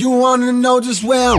You wanna know just where?